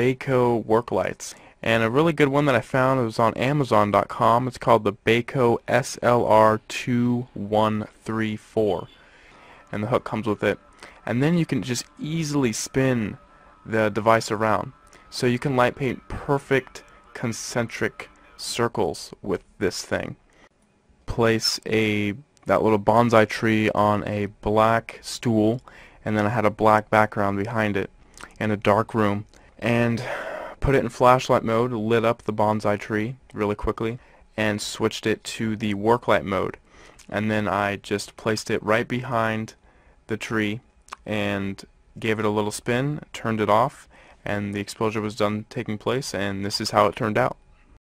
Bayco work lights. And a really good one that I found was on Amazon.com. It's called the Bayco SLR2134. And the hook comes with it. And then you can just easily spin the device around. So you can light paint perfect concentric circles with this thing. Place a that little bonsai tree on a black stool and then I had a black background behind it in a dark room and put it in flashlight mode, lit up the bonsai tree really quickly and switched it to the work light mode and then I just placed it right behind the tree and gave it a little spin, turned it off and the exposure was done taking place and this is how it turned out.